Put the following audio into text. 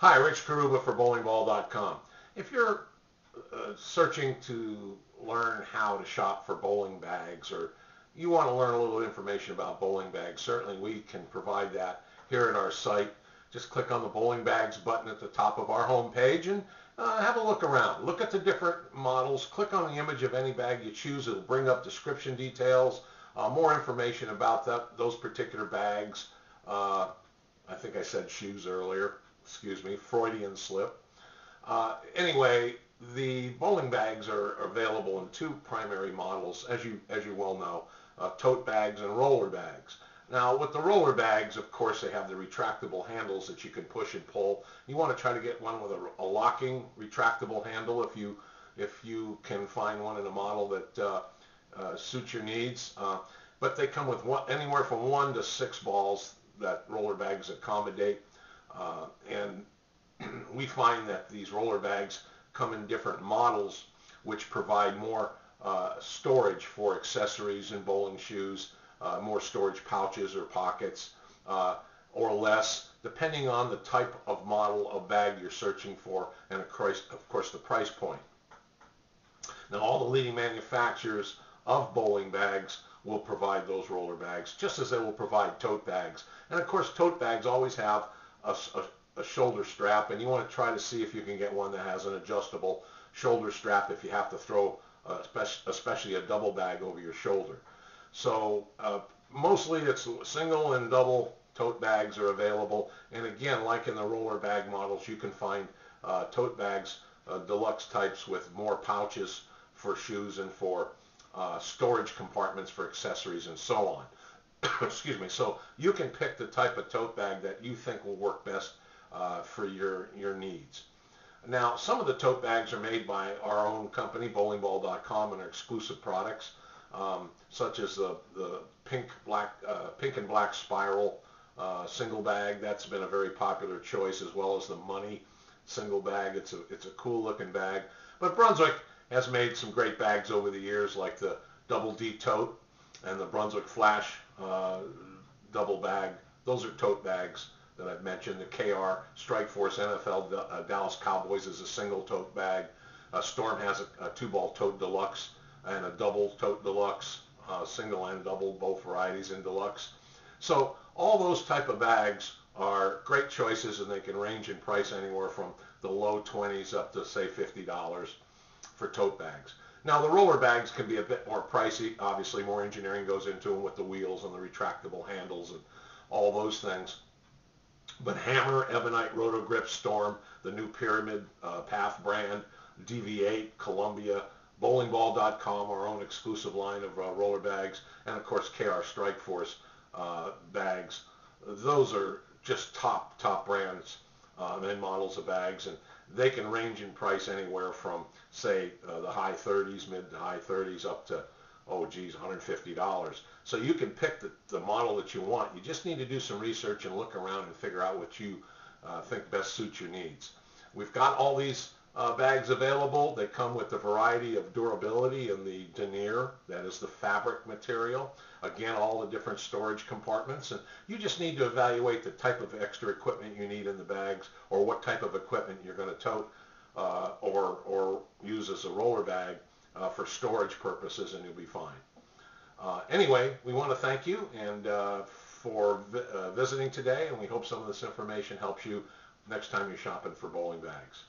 Hi, Rich Carrubba for bowlingball.com. If you're uh, searching to learn how to shop for bowling bags or you want to learn a little information about bowling bags, certainly we can provide that here at our site. Just click on the bowling bags button at the top of our home page and uh, have a look around. Look at the different models. Click on the image of any bag you choose. It'll bring up description details, uh, more information about that, those particular bags. Uh, I think I said shoes earlier excuse me, Freudian slip. Uh, anyway, the bowling bags are available in two primary models, as you as you well know, uh, tote bags and roller bags. Now, with the roller bags, of course, they have the retractable handles that you can push and pull. You want to try to get one with a, a locking retractable handle if you if you can find one in a model that uh, uh, suits your needs. Uh, but they come with one, anywhere from one to six balls that roller bags accommodate. Uh, and we find that these roller bags come in different models which provide more uh, storage for accessories and bowling shoes, uh, more storage pouches or pockets, uh, or less, depending on the type of model of bag you're searching for and of course, of course the price point. Now all the leading manufacturers of bowling bags will provide those roller bags, just as they will provide tote bags. And of course tote bags always have a, a, a shoulder strap, and you want to try to see if you can get one that has an adjustable shoulder strap if you have to throw, uh, especially a double bag over your shoulder. So uh, mostly it's single and double tote bags are available. And again, like in the roller bag models, you can find uh, tote bags, uh, deluxe types with more pouches for shoes and for uh, storage compartments for accessories and so on. excuse me. So you can pick the type of tote bag that you think will work best uh, for your your needs. Now, some of the tote bags are made by our own company, bowlingball.com, and are exclusive products, um, such as the the pink black uh, pink and black spiral uh, single bag. That's been a very popular choice, as well as the money single bag. It's a it's a cool looking bag. But Brunswick has made some great bags over the years, like the double D tote and the Brunswick Flash uh, double bag. Those are tote bags that I've mentioned. The KR Strike Force NFL uh, Dallas Cowboys is a single tote bag. Uh, Storm has a, a two-ball tote deluxe and a double tote deluxe, uh, single and double, both varieties in deluxe. So all those type of bags are great choices and they can range in price anywhere from the low 20s up to say $50 for tote bags. Now the roller bags can be a bit more pricey. Obviously more engineering goes into them with the wheels and the retractable handles and all those things. But Hammer, Ebonite, Roto-Grip, Storm, the new Pyramid uh, Path brand, DV8, Columbia, bowlingball.com, our own exclusive line of uh, roller bags, and of course KR Strike Force uh, bags. Those are just top, top brands um, and models of bags. And they can range in price anywhere from, say, uh, the high 30s, mid to high 30s, up to, oh, geez, $150. So you can pick the, the model that you want. You just need to do some research and look around and figure out what you uh, think best suits your needs. We've got all these uh, bags available. They come with a variety of durability in the denier, that is the fabric material. Again, all the different storage compartments. And you just need to evaluate the type of extra equipment you need in the bags or what type of equipment you're going to tote uh, or, or use as a roller bag uh, for storage purposes and you'll be fine. Uh, anyway, we want to thank you and uh, for vi uh, visiting today and we hope some of this information helps you next time you're shopping for bowling bags.